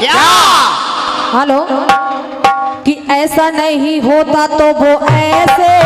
क्या? हेलो? कि ऐसा नहीं होता तो वो ऐसे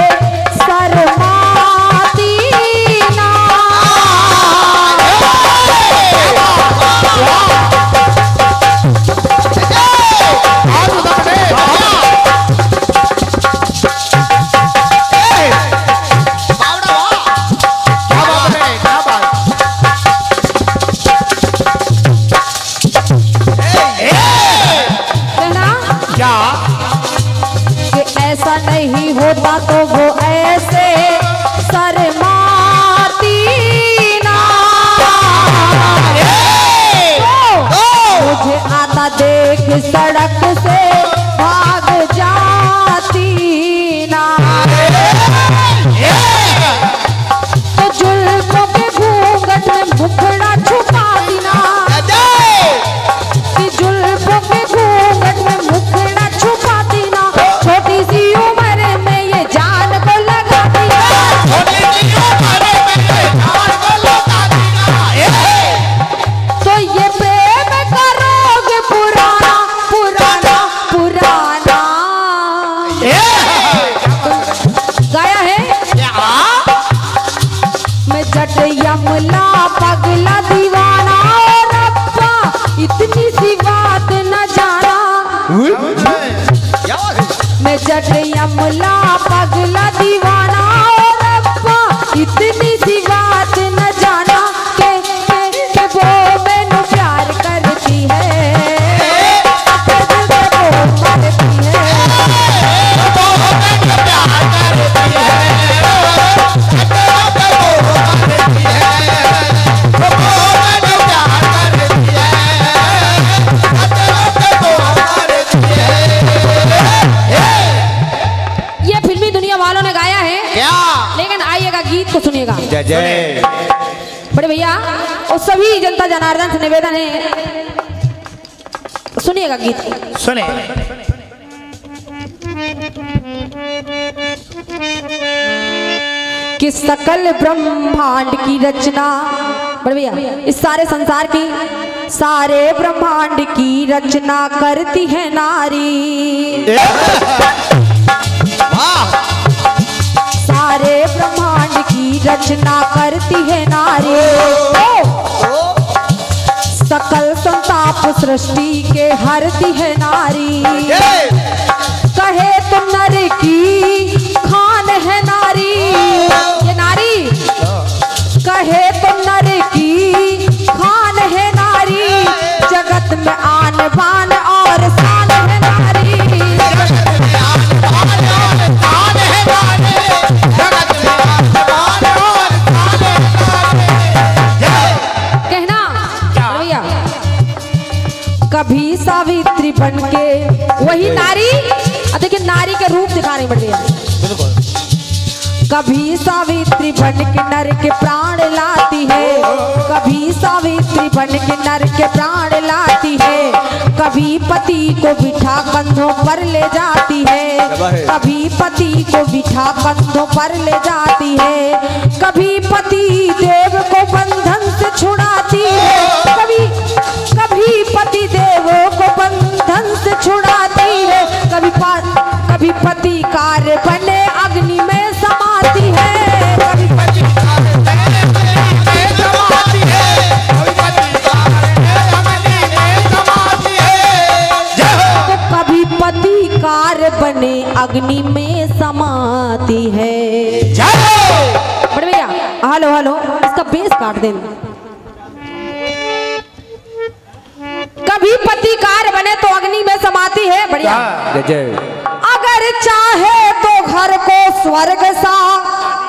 है सुनिएगा गीत। सुने। कि सकल ब्रह्मांड की रचना? बड़े भैया इस सारे संसार की सारे ब्रह्मांड की रचना करती है नारी। सारे ब्रह्मांड की रचना करती है नारी! सकल संताप सृष्टि के हरती है नारी। कहे तो नर की खान है नारी। ये नारी? कहे तुम नर की खान है नारी। जगत में आन बान बन के वही नारी देखिए नारी के रूप दिखा रही बढ़िया कभी सावित्री बन के नर के प्राण लाती है कभी सावित्री बन के नर के प्राण लाती है कभी पति को बिठा कंधों पर ले जाती है। कभी पति को बिठा कंधों पर ले जाती है कभी पति देव को अग्नि में समाती है। बड़े भैया हेलो हेलो इसका बेस काट दे कभी पति कार्य बने तो अग्नि में समाती है बढ़िया। जय अगर चाहे तो घर को स्वर्ग सा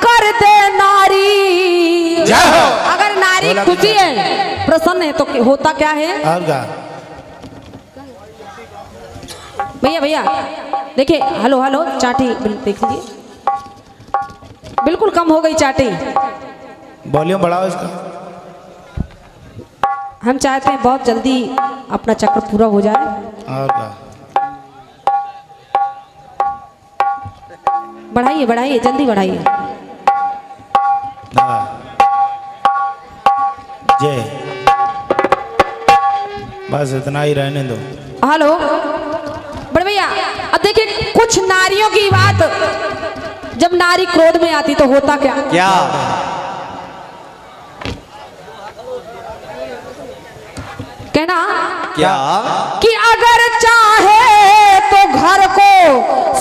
कर दे नारी। अगर नारी खुशी है प्रसन्न है तो होता क्या है? भैया भैया देखिए हेलो हेलो चाटी देख लीजिए। बिल्कुल कम हो गई चाटी। वॉल्यूम बढ़ाओ इसका। हम चाहते हैं बहुत जल्दी अपना चक्र पूरा हो जाए। बढ़ाइए बढ़ाइए जल्दी बढ़ाइए। हाँ। जय बस इतना ही रहने दो। हेलो। अब देखिए कुछ नारियों की बात। जब नारी क्रोध में आती तो होता क्या? क्या? कहना क्या? कि अगर चाहे तो घर को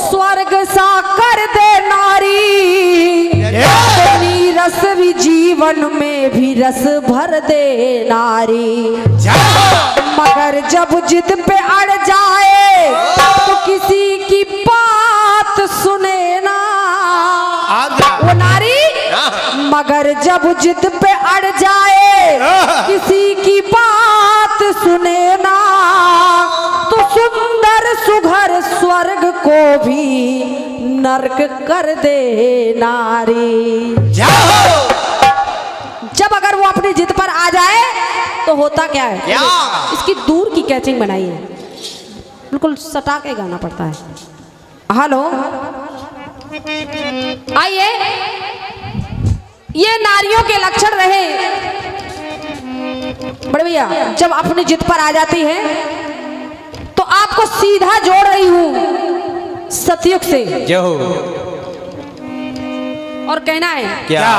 स्वर्ग सा कर दे नारी। तो नीरस भी जीवन में भी रस भर दे नारी। मगर जब जिद पे अड़ जाए जिद पे अड़ जाए किसी की बात सुने ना तो सुंदर सुघर स्वर्ग को भी नरक कर दे नारी। जब अगर वो अपनी जिद पर आ जाए तो होता क्या है? क्या? इसकी दूर की कैचिंग बनाई है। बिल्कुल सटा के गाना पड़ता है। हेलो? आइए। ये नारियों के लक्षण रहे। बड़े भैया जब अपनी जिद पर आ जाती है तो आपको सीधा जोड़ रही हूँ सतयुग से। जो और कहना है क्या?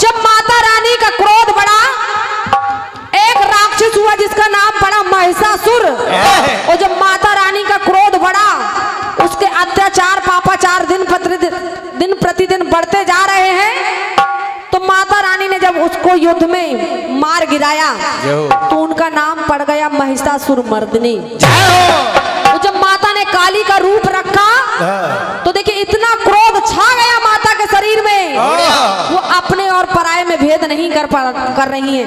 जब माता रानी का क्रोध बढ़ा एक राक्षस हुआ जिसका नाम पड़ा महिषासुर। और जब माता रानी का क्रोध बढ़ा उसके अत्याचार पापाचार दिन प्रतिदिन दिन प्रतिदिन बढ़ते जा रहे हैं उसको युद्ध में मार गिराया। तो उनका नाम पड़ गया महिषासुर मर्दनी। तो जब माता ने काली का रूप रखा तो देखिए इतना क्रोध छा गया माता के शरीर में। वो अपने और पराये में भेद नहीं कर पा कर रही है।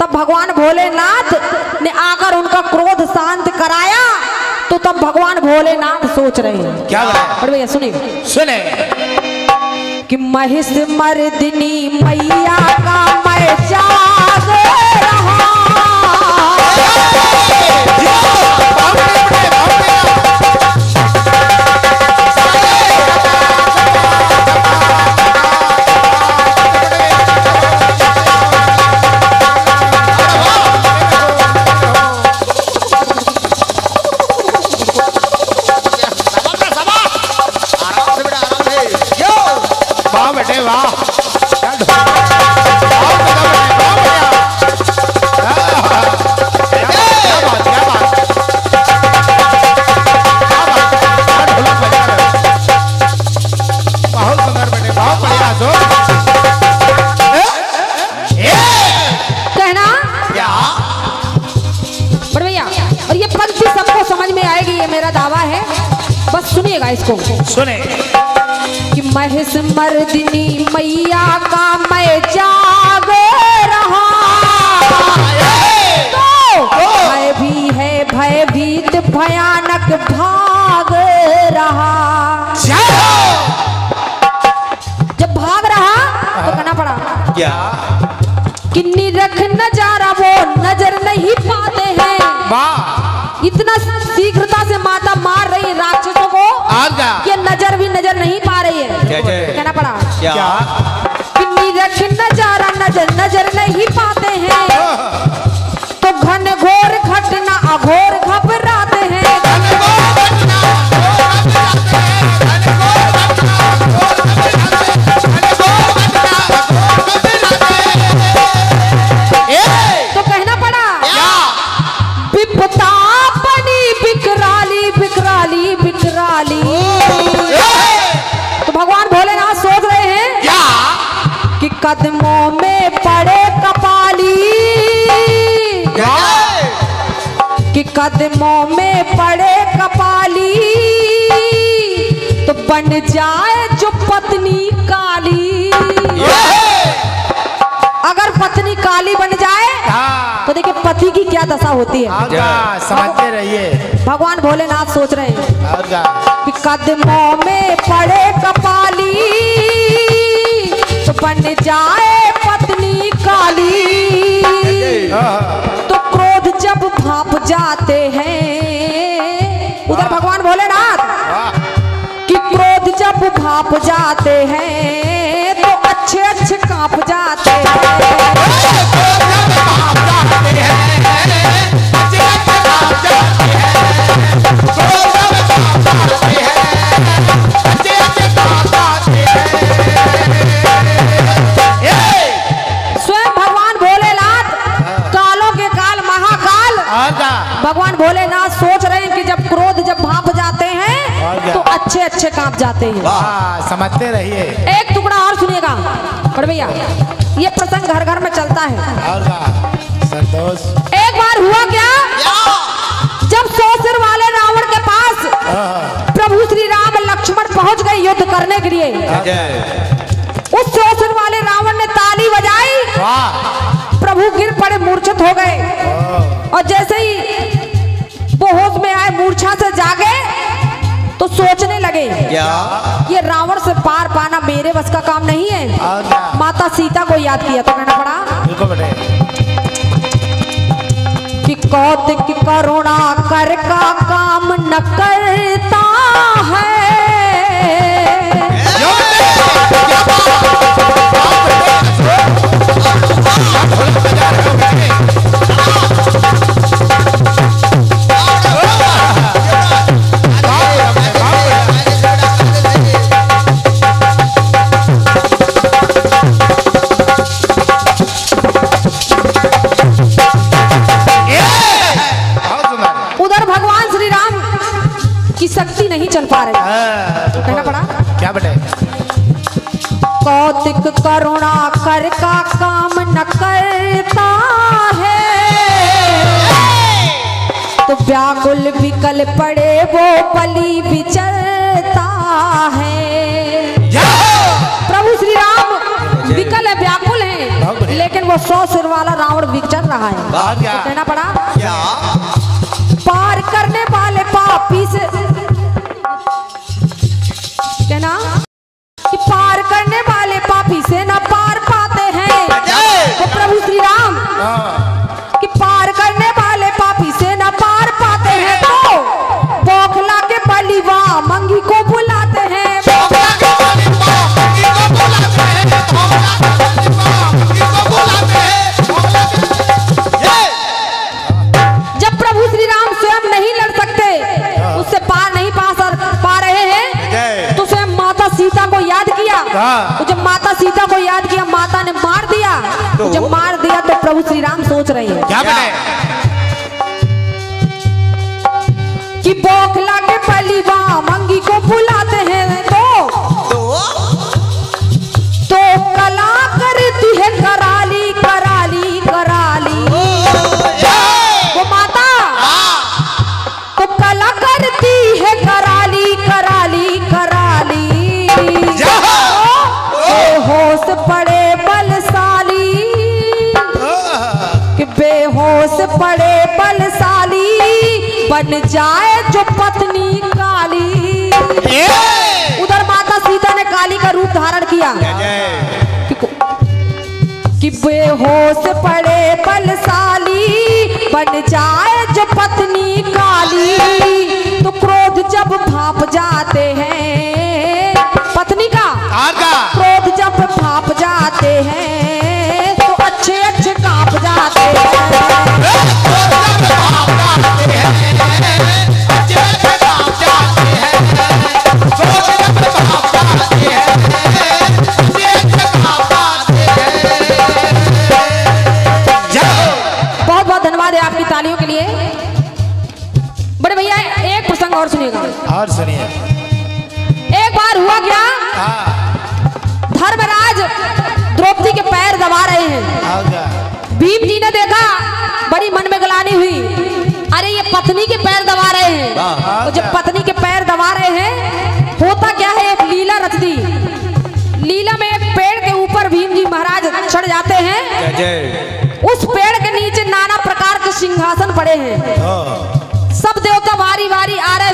तब भगवान भोलेनाथ ने आकर उनका क्रोध शांत कराया। तो तब भगवान भोलेनाथ सोच रहे हैं। क्या भैया सुनिए। सुने। कि महिष मर्दिनी मैया का मैं जाग रहा। कहना बन जाए जो पत्नी काली। अगर पत्नी काली बन जाए हाँ। तो देखिए पति की क्या दशा होती है। समझते रहिए। भगवान भोलेनाथ सोच रहे हैं कि कदमों में पड़े कपाली तो बन जाए पत्नी काली। जाते हैं तो अच्छे अच्छे काँप जाते जाते हाँ समझते रहिए। एक टुकड़ा और सुनिएगा। बड़े भैया ये प्रसंग घर घर में चलता है। और संतोष। एक बार हुआ क्या? जब सौ सिर वाले रावण के पास हाँ, प्रभु श्री राम लक्ष्मण पहुँच गए युद्ध करने के लिए। उस सौ सिर वाले रावण ने ताली बजाई। प्रभु गिर पड़े मूर्छित हो गए। और जैसे ही लगे ये रावण से पार पाना मेरे बस का काम नहीं है। माता सीता को याद किया तो कहना पड़ा बिल्कुल कि कौतिक करुणा कर का काम न करता है। वो सौ सिर वाला रावण विचर रहा है क्या कहना पड़ा क्या? पार करने वाले पापी से बन जाए जो पत्नी काली। उधर माता सीता ने काली का रूप धारण किया। कि बेहोश पड़े बलशाली बन जाए जो पत्नी काली। तो क्रोध जब भाप जाते हैं पत्नी का। क्रोध जब भाप जाते हैं सुनिए एक बार हुआ क्या? हाँ, धर्मराज द्रौपदी के पैर दबा रहे हैं। भीम जी ने देखा बड़ी मन में गलानी हुई। अरे ये पत्नी के पैर दबा रहे हैं। तो जब पत्नी के पैर दबा रहे हैं होता क्या है एक लीला रच दी लीला में एक पेड़ के ऊपर भीम जी महाराज चढ़ जाते हैं। उस पेड़ के नीचे नाना प्रकार के सिंहासन पड़े हैं।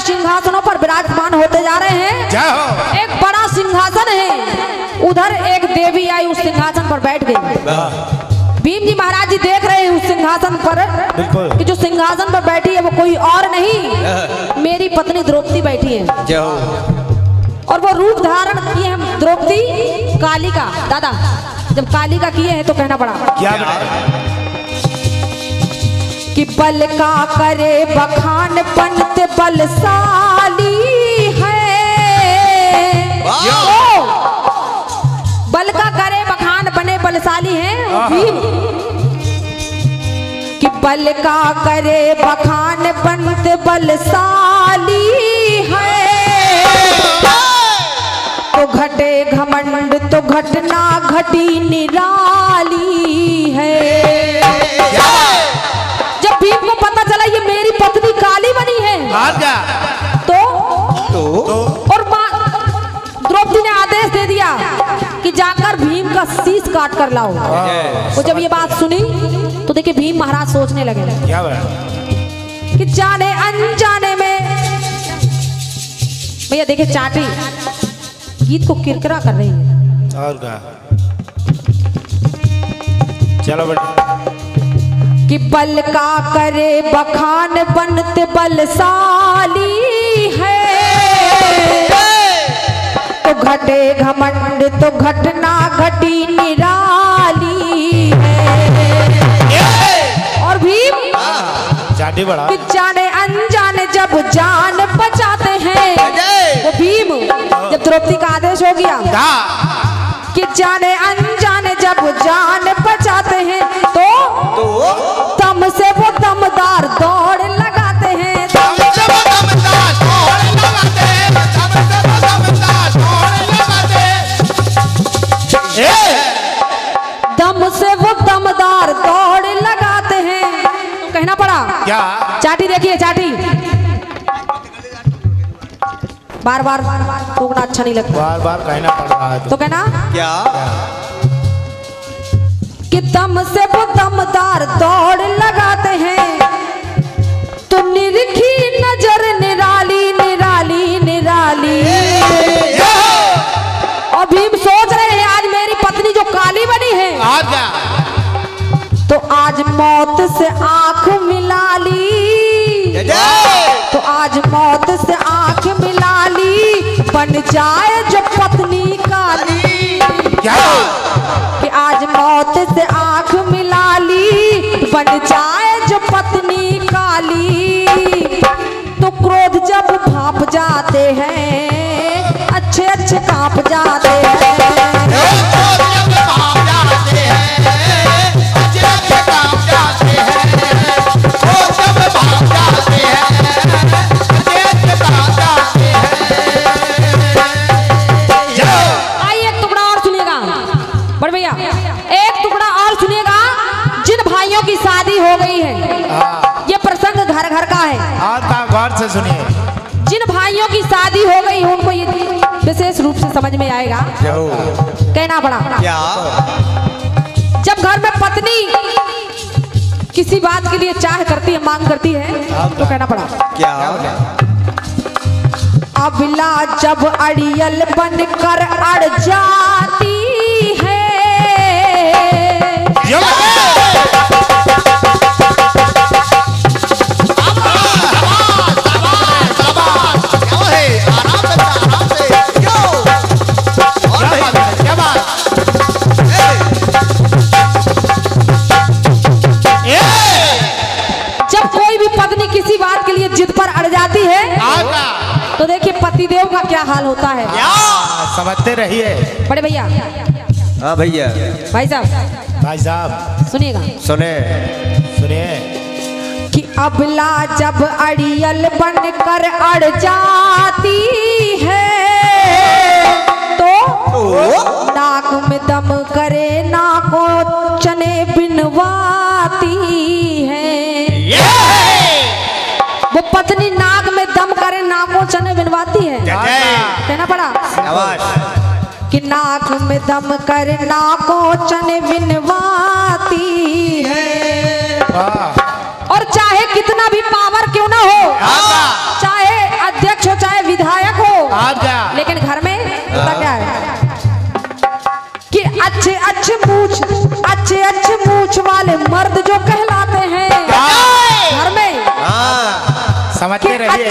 सिंहासनों पर विराजमान होते जा रहे हैं। जय हो। एक बड़ा सिंहासन है। उधर एक देवी आई उस सिंहासन पर बैठ गई। भीम जी महाराज जी देख रहे हैं उस सिंहासन पर कि जो सिंहासन पर बैठी है वो कोई और नहीं। मेरी पत्नी द्रौपदी बैठी है। और वो रूप धारण किए हैं द्रौपदी काली का दादा जब काली का किए हैं तो कहना पड़ा। क्या बेटे कि बल का करे बखान पंत बलशाली है। बल का करे बखान बने बलशाली है कि बल का करे बखान बनत बलशाली है। तो घटे घमंड तो घटना घटी निराली है। है और क्या तो? तो? और द्रौपदी ने आदेश दे दिया कि जाकर भीम का शीश काट कर लाओ। वो जब ये बात सुनी तो देखिए भीम महाराज सोचने लगे। क्या बात? कि जाने अनजाने में भैया देखिए चाटी गीत को किरकिरा कर रही है। और क्या चलो बेटा। कि बल का करे बखान बनत बलशाली है। तो घटे घमंड तो घटना घटी निराली है। और भीम चाटी बड़ा। कि जाने अनजाने जब जान बचाते हैं। वो भीम जब द्रौपदी का आदेश हो गया क्या कि जाने अनजाने चाटी देखिए चाटी बार बार टूकना अच्छा नहीं लगता। बार बार कहना पड़ रहा है तो। कहना? क्या? कि दम से वो दमदार दौड़ लगाते हैं। तो निरखी नज़र निराली निराली निराली। और भीम सोच रहे हैं आज मेरी पत्नी जो काली बनी है। तो आज मौत से आँख मिला ली। तो आज मौत से आँख मिला ली बन जाए जो पत्नी काली क्या? कि आज मौत से आँख मिला ली बन जाए जो पत्नी काली तो क्रोध जब भाप जाते हैं अच्छे अच्छे काँप जाते हैं। समझ में आएगा? कहना पड़ा। क्या? जब घर में पत्नी किसी बात के लिए चाह करती है मांग करती है तो कहना पड़ा। क्या? अबला जब अड़ियल बनकर अड़ जाती समझते रहिए। बड़े भैया। हाँ भैया। भाई साहब। भाई साहब। सुनिएगा। सुने। सुनिए। कि अबला जब अड़ियल बनकर अड़ जाती है। तो नाक में दम करे नाको चने बिनवाती है। वो पत्नी नाक में दम करे नाको चने बिनवाती है। कहना पड़ा? दम करे नाको चने बिनवाती है और चाहे कितना भी पावर क्यों ना हो चाहे अध्यक्ष हो चाहे विधायक हो लेकिन घर में होता क्या है? कि अच्छे अच्छे मूछ अच्छे अच्छे मूछ वाले मर्द जो कहलाते हैं घर में। हाँ समझते अच्छे रहिए।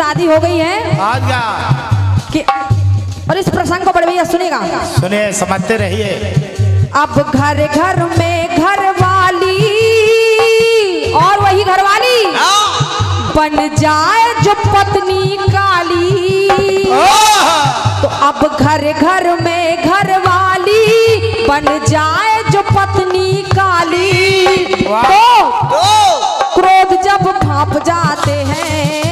शादी हो गई है। आजा कि और इस प्रसंग को बड़े भैया सुनेगा सुनिए समझते रहिए। अब घर घर में घर वाली और वही घर वाली। बन जाए जो पत्नी काली। तो अब घर घर में घर वाली बन जाए जो पत्नी काली। तो क्रोध जब भाप जाते हैं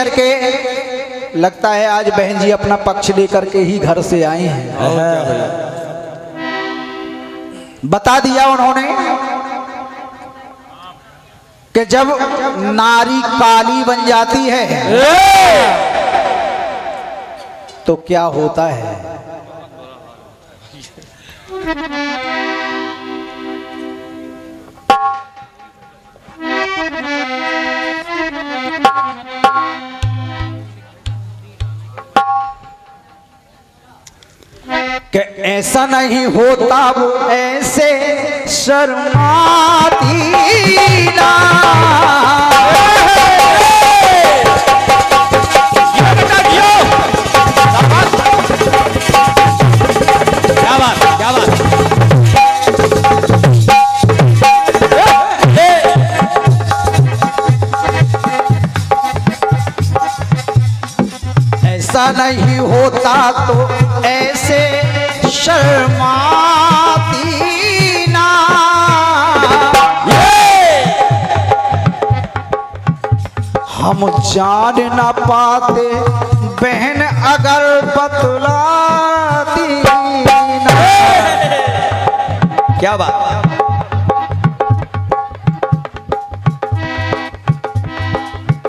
लेकर के लगता है आज बहन जी अपना पक्ष लेकर के ही घर से आई हैं। बता दिया उन्होंने कि जब नारी काली बन जाती है तो क्या होता है? कि ऐसा नहीं होता वो ऐसे शर्माती ना। ऐसा नहीं होता तो ऐसे शर्माती ना। हम जान ना पाते, बहन अगर बतलाती ना। क्या बात?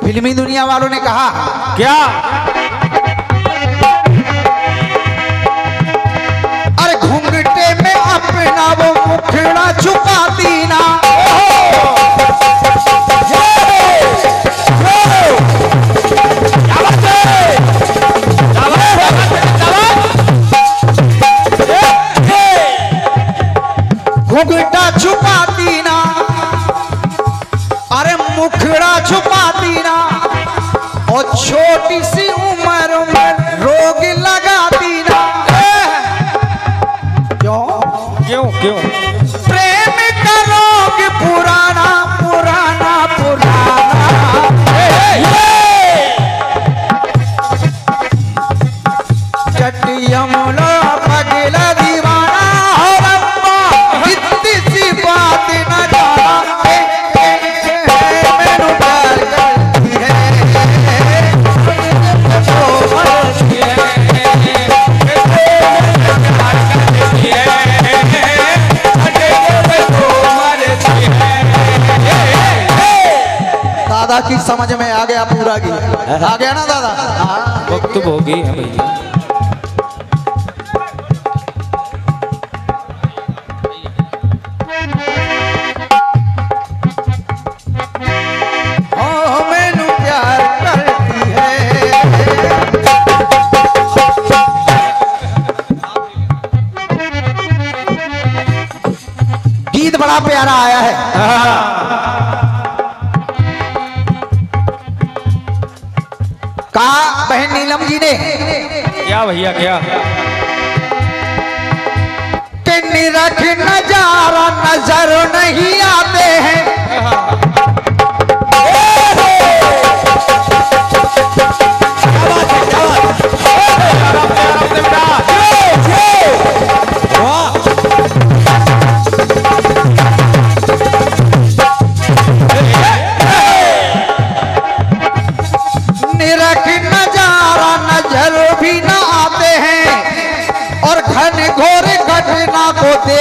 फिल्मी दुनिया वालों ने कहा, क्या? अपना वो मुखड़ा छुपाती ना घूंघटा छुपाती दादा की समझ में आ गया पूरा गीत आ गया ना दादा? हाँ वक्त भोगी है भैया। मैनू प्यार करती है। गीत बड़ा प्यारा आया है। कहा बहन नीलम जी ने। क्या भैया क्या? निरख नज़ारा नज़र नहीं आते हैं।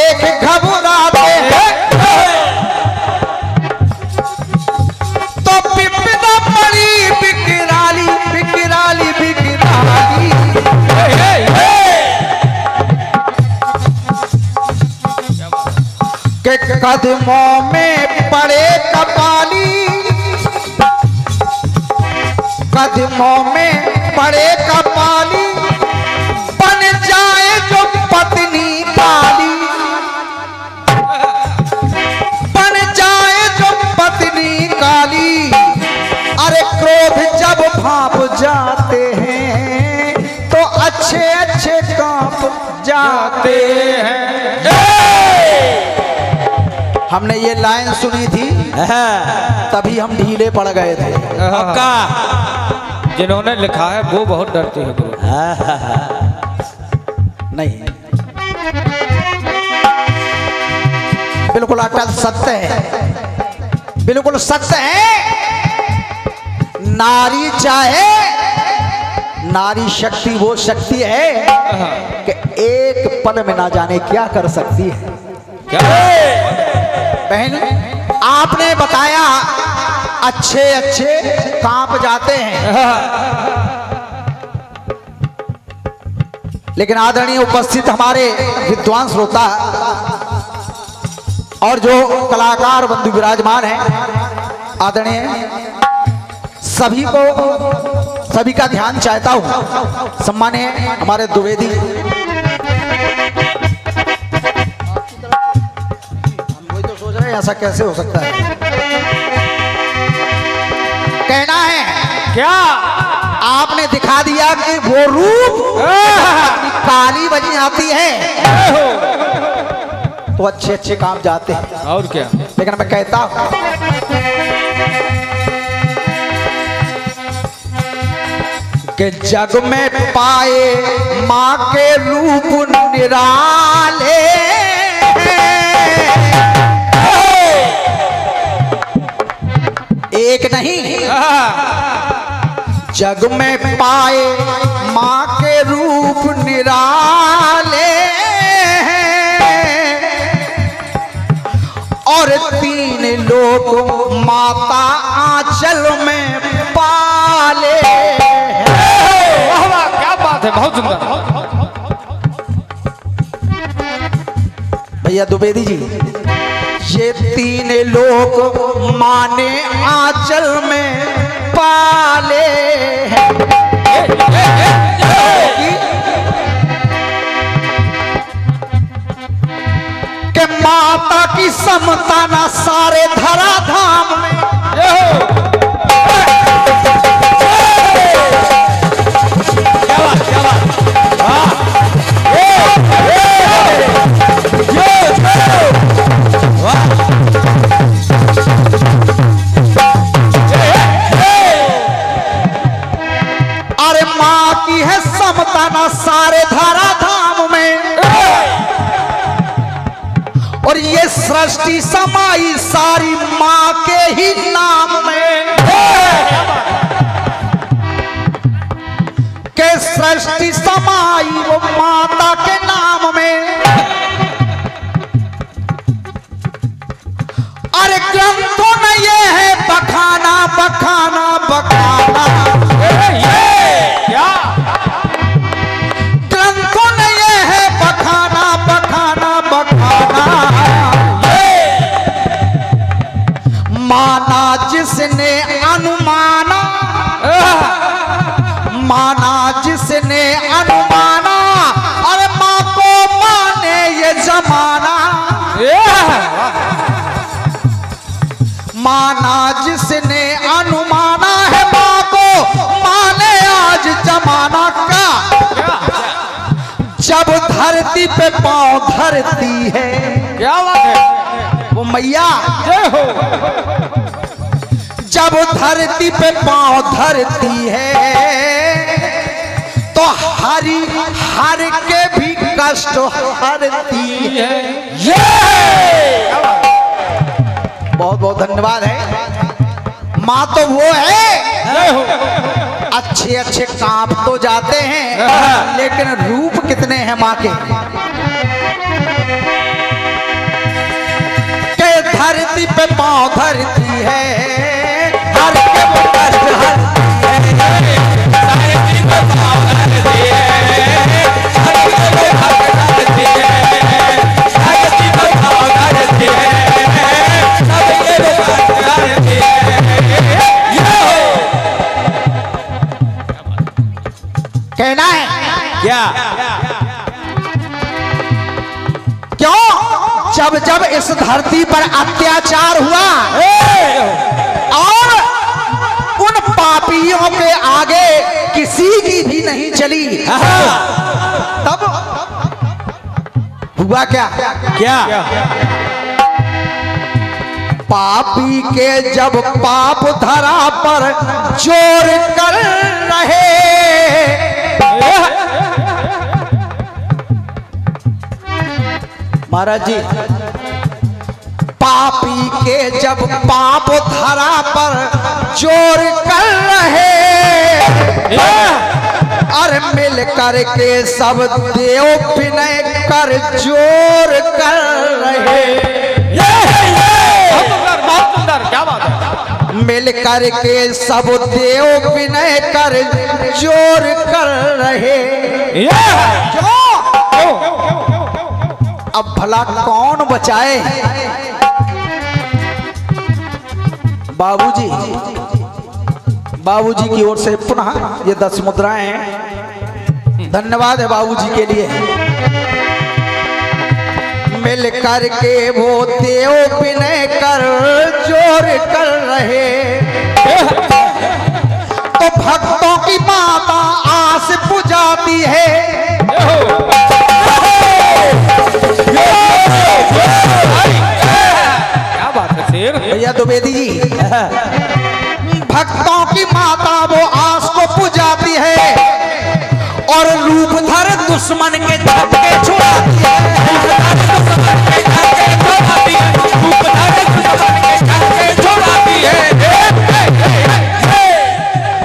देख तो विपदा पड़ी बिकराली बिकराली बिकराली। के कदमों में पड़े कपाली। कदमों में पड़े कपाली। जाते हैं। हमने ये लाइन सुनी थी तभी हम ढीले पड़ गए थे। जिन्होंने लिखा है वो बहुत डरते हैं। गुरु नहीं। बिल्कुल अटल सत्य है। बिल्कुल सत्य है। नारी चाहे नारी शक्ति वो शक्ति है। कि एक पल में ना जाने क्या कर सकती है? क्या? बहन आपने बताया अच्छे अच्छे काँप जाते हैं। लेकिन आदरणीय उपस्थित हमारे विद्वान श्रोता और जो कलाकार बंधु विराजमान हैं आदरणीय सभी को सभी का ध्यान चाहता हूँ। सम्मान्य हमारे द्विवेदी ऐसा कैसे हो सकता है? कहना है क्या? आपने दिखा दिया कि वो रूप काली बनी आती है। तो अच्छे अच्छे काम जाते हैं। और क्या? लेकिन मैं कहता हूँ कि जग में पाए माँ के रूप निराले। एक नहीं। जग में पाए माँ के रूप निराले और तीन लोग माता आंचल में पाले क्या बात है बहुत सुंदर। भैया द्विवेदी जी ये तीन लोग माने आंचल में पाले हैं। माता की समता ना सारे धरा धाम में। सृष्टि समाई सारी माँ के ही नाम में। के सृष्टि समाई वो माता के नाम में। अरे ग्रंथों में ये है, बखाना बखाना बखाना। पे पाँव धरती है। क्या बात है? वो मैया जय हो। जब धरती पे पाँव धरती है तो हरी हर के भी कष्ट हरती है। ये बहुत बहुत धन्यवाद है। माँ तो वो है। अच्छे अच्छे काम तो जाते हैं लेकिन रूप कितने हैं माँ के के? पे पाँव इस धरती पर अत्याचार हुआ। और उन पापियों के आगे किसी की भी नहीं चली। तब हुआ क्या? क्या? पापी के जब पाप धरा पर ज़ोर कर रहे महाराज जी पापी के जब पाप धरा पर ज़ोर कर रहे। और मिल कर के सब देव विनय कर ज़ोर कर रहे। बहुत सुंदर बहुत सुंदर क्या बात है। मिल कर के सब देव विनय कर ज़ोर कर रहे। क्यों अब भला कौन बचाए? बाबूजी। बाबूजी की ओर से पुनः ये दस मुद्राएँ हैं। धन्यवाद है बाबूजी के लिए। मिल कर के वो देव विनय कर ज़ोर कर रहे। तो भक्तों की माता आस बुझाती है। भैया द्विवेदी जी। भक्तों की माता वो आस को बुझाती है और रूप धर दुश्मन के धक्के छुड़ाती है।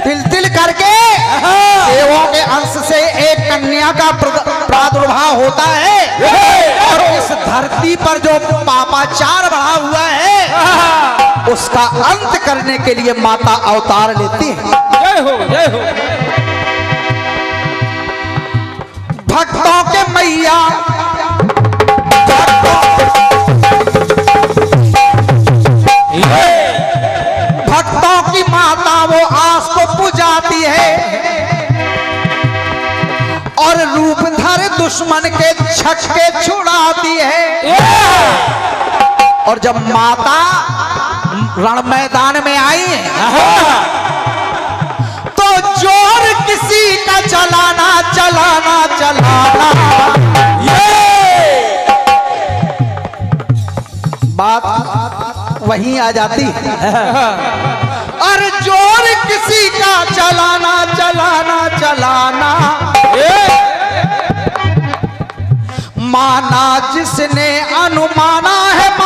तिल तिल करके देवों के अंश से एक कन्या का प्रादुर्भाव होता है। और इस धरती पर जो पापाचार उसका अंत करने के लिए माता अवतार लेती है। जय हो जय हो। भक्तों के मैया भक्तों की माता वो आस को पुजाती है और रूप धर दुश्मन के छक्के छुड़ाती है। और जब माता रण मैदान में आई तो ज़ोर किसी का चलाना चलाना चलाना। ये। बात वहीं आ जाती। और ज़ोर किसी का चलाना चलाना चलाना। माना जिसने अनुमाना है माने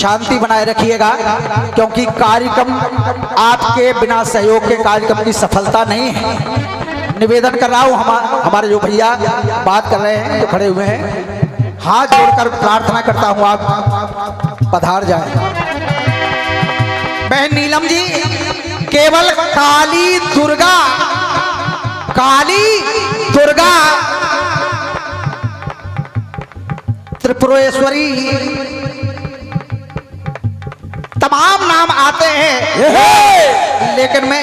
शांति बनाए रखिएगा, क्योंकि कार्यक्रम आपके बिना सहयोग के कार्यक्रम की सफलता नहीं है। निवेदन कर रहा हूँ, हमा- हमारे जो भैया बात कर रहे हैं, जो खड़े हुए हैं, हाथ जोड़कर प्रार्थना करता हूँ, आप पधार जाए। बहन नीलम जी, केवल काली दुर्गा काली दुर्गा, त्रिपुरेश्वरी तमाम नाम आते हैं। लेकिन मैं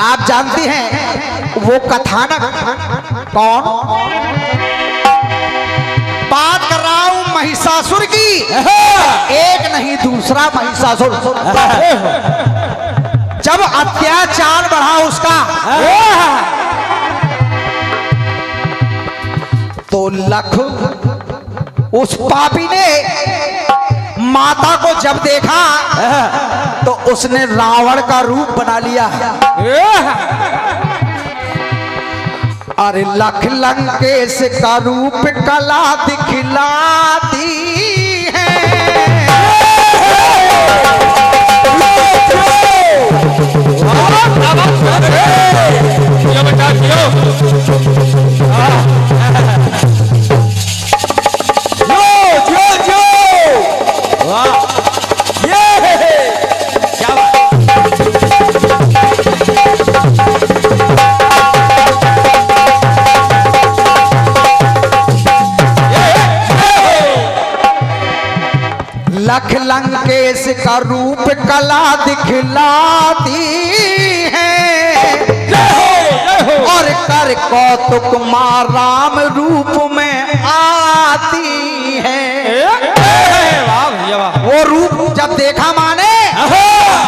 आप जानती हैं वो कथानक कौन? बात कर रहा हूँ महिषासुर की एक नहीं दूसरा महिषासुर। जब अत्याचार बढ़ा उसका तो लख उस पापी ने माता को जब देखा तो उसने रावण का रूप बना लिया अरे लख लंकेश का रूप कला दिखलाती है लख लंकेश का रूप कला दिखलाती है। और कर कौतुक माँ राम रूप में आती है। वो रूप जब देखा माने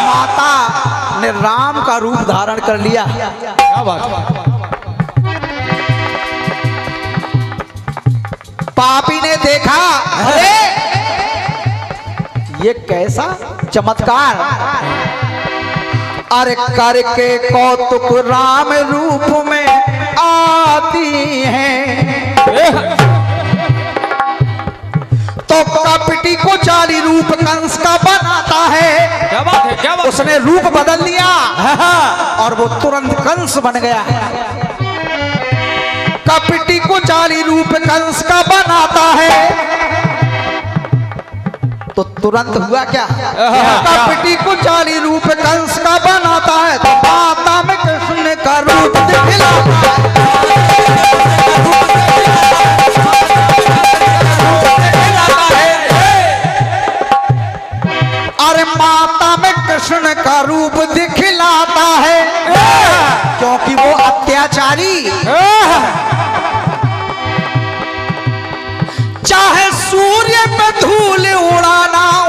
माता ने राम का रूप धारण कर लिया। क्या बात पापी ने देखा अरे ये कैसा चमत्कार। अरे करके कौतुक राम रूप में आती है। तो कपटी को जाली रूप कंस का बनाता है। क्या बात है क्या बात उसने रूप बदल दिया और वो तुरंत कंस बन गया। कपटी को जाली रूप कंस का बनाता है। तो तुरंत हुआ क्या? कपटी को जाली रूप कंस का बनाता है तो माता में कृष्ण का रूप दिखलाता अरे माता में कृष्ण का रूप दिखलाता है क्योंकि वो अत्याचारी। चाहे सूर्य पे धूल उड़ाना।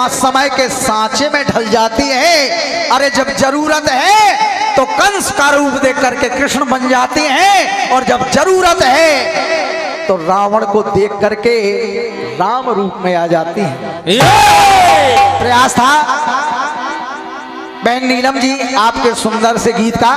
माँ समय के सांचे में ढल जाती है। अरे जब ज़रूरत है तो कंस का रूप देख करके कृष्ण बन जाती हैं। और जब ज़रूरत है तो रावण को देख करके राम रूप में आ जाती है। प्रयास था। बहन नीलम जी, आपके सुंदर से गीत का।